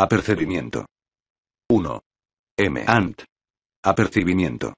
Apercibimiento. 1. M. Ant. Apercibimiento.